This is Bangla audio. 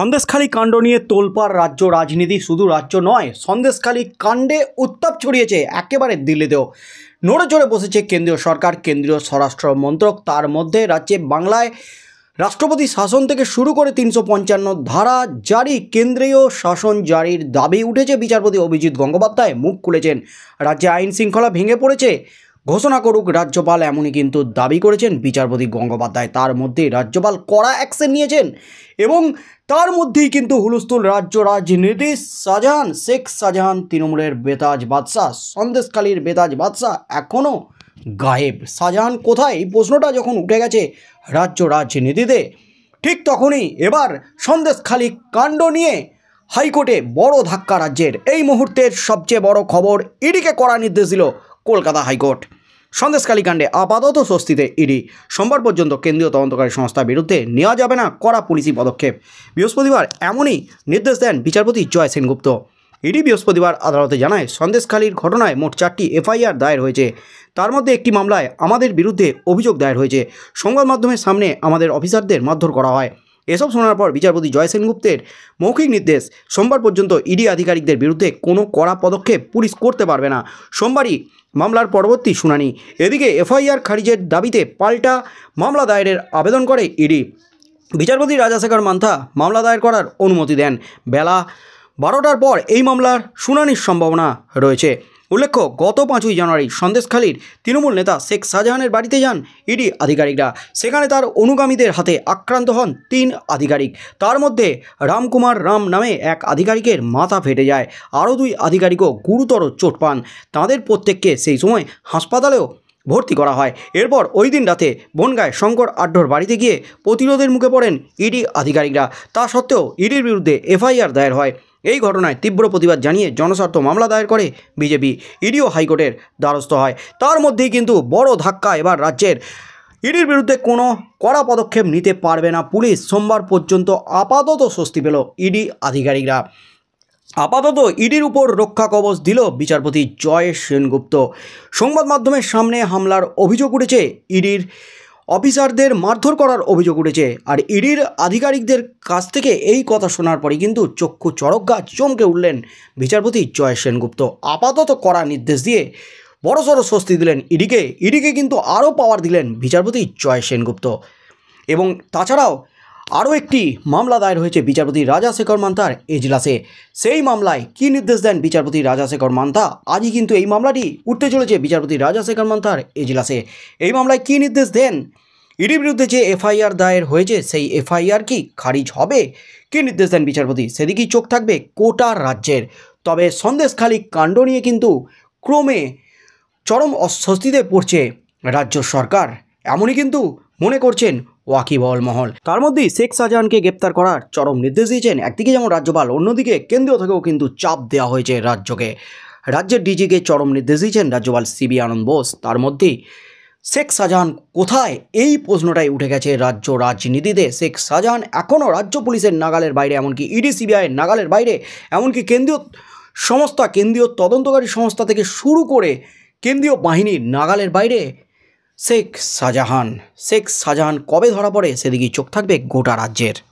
সন্দেশখালী কাণ্ড নিয়ে তোলপাড় রাজ্য রাজনীতি শুধু রাজ্য নয়, সন্দেশখালী কাণ্ডে উত্তাপ ছড়িয়েছে একেবারে দিল্লিতেও। নড়ে চড়ে বসেছে কেন্দ্রীয় সরকার, কেন্দ্রীয় স্বরাষ্ট্র মন্ত্রক। তার মধ্যে রাজ্যে বাংলায় রাষ্ট্রপতি শাসন থেকে শুরু করে তিনশো পঞ্চান্ন ধারা জারি কেন্দ্রীয় শাসন জারির দাবি উঠেছে বিচারপতি অভিজিৎ গঙ্গোপাধ্যায়। মুখ খুলেছেন। রাজ্যে আইন শৃঙ্খলা ভেঙে পড়েছে। ঘোষণা করুক রাজ্যপাল, এমনই কিন্তু দাবি করেছেন বিচারপতি গঙ্গোপাধ্যায়। তার মধ্যেই রাজ্যপাল কড়া অ্যাকশন নিয়েছেন এবং তার মধ্যেই কিন্তু হুলস্থুল রাজ্য রাজনীতি, শাহজাহান, শেখ শাহজাহান তৃণমূলের বেতাজ বাদশাহ সন্দেশকালীর বেতাজ বাদশাহ এখনও গায়েব। শাহজাহান কোথায়? এই প্রশ্নটা যখন উঠে গেছে রাজ্য রাজনীতিতে, ঠিক তখনই এবার সন্দেশখালী কাণ্ড নিয়ে হাইকোর্টে বড় ধাক্কা রাজ্যের। এই মুহূর্তের সবচেয়ে বড় খবর ইডিকে করা নির্দেশ দিল কলকাতা হাইকোর্ট। সন্দেশখালী কাণ্ডে আপাতত স্বস্তিতে ইডি। সোমবার পর্যন্ত কেন্দ্রীয় তদন্তকারী সংস্থার বিরুদ্ধে নেওয়া যাবে না কড়া পুলিশি পদক্ষেপ। বৃহস্পতিবার এমনই নির্দেশ দেন বিচারপতি জয় সেনগুপ্ত। ইডি বৃহস্পতিবার আদালতে জানায়, সন্দেশখালীর ঘটনায় মোট চারটি এফআইআর দায়ের হয়েছে। তার মধ্যে একটি মামলায় আমাদের বিরুদ্ধে অভিযোগ দায়ের হয়েছে। সংবাদ মাধ্যমের সামনে আমাদের অফিসারদের মারধর করা হয়। এসব শোনার পর বিচারপতি জয় সেনগুপ্তের মৌখিক নির্দেশ, সোমবার পর্যন্ত ইডি আধিকারিকদের বিরুদ্ধে কোনো কড়া পদক্ষেপ পুলিশ করতে পারবে না। সোমবারই মামলার পরবর্তী শুনানি। এদিকে এফআইআর খারিজের দাবিতে পাল্টা মামলা দায়েরের আবেদন করে ইডি। বিচারপতি রাজাশেখর মান্থা মামলা দায়ের করার অনুমতি দেন। বেলা বারোটার পর এই মামলার শুনানির সম্ভাবনা রয়েছে। উল্লেখ্য, গত পাঁচই জানুয়ারি সন্দেশখালীর তৃণমূল নেতা শেখ শাহজাহানের বাড়িতে যান ইডি আধিকারিকরা। সেখানে তার অনুগামীদের হাতে আক্রান্ত হন তিন আধিকারিক। তার মধ্যে রামকুমার রাম নামে এক আধিকারিকের মাথা ফেটে যায়। আরও দুই আধিকারিকও গুরুতর চোট পান। তাদের প্রত্যেককে সেই সময় হাসপাতালেও ভর্তি করা হয়। এরপর ওই দিন রাতে বনগায় শঙ্কর আড্ডর বাড়িতে গিয়ে প্রতিরোধের মুখে পড়েন ইডি আধিকারিকরা। তা সত্ত্বেও ইডির বিরুদ্ধে এফআইআর দায়ের হয়। এই ঘটনায় তীব্র প্রতিবাদ জানিয়ে জনস্বার্থ মামলা দায়ের করে বিজেপি, ইডিও হাইকোর্টের দ্বারস্থ হয়। তার মধ্যেই কিন্তু বড় ধাক্কা এবার রাজ্যের। ইডির বিরুদ্ধে কোনো কড়া পদক্ষেপ নিতে পারবে না পুলিশ। সোমবার পর্যন্ত আপাতত স্বস্তি পেল ইডি আধিকারিকরা। আপাতত ইডির উপর রক্ষা কবচ দিল বিচারপতি জয় সেনগুপ্ত। সংবাদ মাধ্যমের সামনে হামলার অভিযোগ উঠেছে ইডির অফিসারদের মারধর করার অভিযোগ উঠেছে। আর ইডির আধিকারিকদের কাছ থেকে এই কথা শোনার পরে কিন্তু চক্ষু চড়কগা চমকে উঠলেন বিচারপতি জয় সেনগুপ্ত। আপাতত করা নির্দেশ দিয়ে বড়সড় স্বস্তি দিলেন ইডিকে। ইডিকে কিন্তু আরও পাওয়ার দিলেন বিচারপতি জয় সেনগুপ্ত। এবং তাছাড়াও আরও একটি মামলা দায়ের হয়েছে বিচারপতি রাজা শেখর মান্তার এজলাসে। সেই মামলায় কী নির্দেশ দেন বিচারপতি রাজা শেখর মান্তা? আজই কিন্তু এই মামলাটি উঠতে চলেছে বিচারপতি রাজা শেখর মান্তার এজলাসে। এই মামলায় কী নির্দেশ দেন? ইডির বিরুদ্ধে যে এফআইআর দায়ের হয়েছে, সেই এফআইআর কি খারিজ হবে? কী নির্দেশ দেন বিচারপতি? সেদিকেই চোখ থাকবে কোটার রাজ্যের। তবে সন্দেশখালী কাণ্ড নিয়ে কিন্তু ক্রমে চরম অস্বস্তিতে পড়ছে রাজ্য সরকার। এমনই কিন্তু মনে করছেন ওয়াকিবহল মহল। তার মধ্যেই শেখ শাহজাহানকে গ্রেপ্তার করার চরম নির্দেশ দিয়েছেন একদিকে যেমন রাজ্যপাল, অন্যদিকে কেন্দ্রীয় থেকেও কিন্তু চাপ দেওয়া হয়েছে রাজ্যকে। রাজ্যের ডিজিকে চরম নির্দেশ দিয়েছেন রাজ্যপাল সিবি আনন্দ বোস। তার মধ্যেই শেখ শাহজাহান কোথায়? এই প্রশ্নটাই উঠে গেছে রাজ্য রাজনীতিতে। শেখ শাহজাহান এখনও রাজ্য পুলিশের নাগালের বাইরে, এমনকি ইডি সিবিআইয়ের নাগালের বাইরে, এমনকি কেন্দ্রীয় সংস্থা, কেন্দ্রীয় তদন্তকারী সংস্থা থেকে শুরু করে কেন্দ্রীয় বাহিনীর নাগালের বাইরে শেখ শাহজাহান। শেখ শাহজাহান কবে ধরা পড়ে? সেদিকেই চোখ থাকবে গোটা রাজ্যের।